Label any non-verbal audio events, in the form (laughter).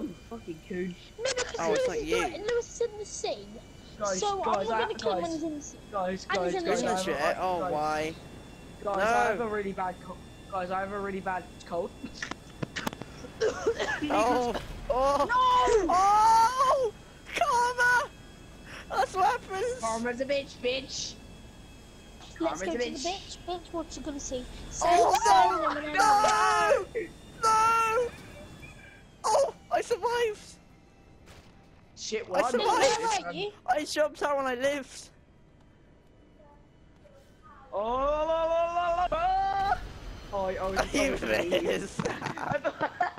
Oh, fucking cooch. No, because Oh, it's Lewis, not is you. doing- Lewis is in the sea. Guys, so guys, I'm not going to kill him when he's in the sea. guys, And guys, he's in guys, the I Isn't have shit? Oh, guys, why? Guys, No. I have a really bad co- guys, I have a really bad cold. (laughs) Oh! Oh! No! Oh! Karma! That's what happens! Karma's a bitch, bitch. Let's Karma's go a to the bitch. bitch. Bitch, what you gonna see? Oh, no! No! No! Oh! I survived! Shit, I what? survived. You? I jumped out when I lived! Oh, la, la, la, la, la. Oh, (laughs) I, I I You! I thought- (laughs) (laughs)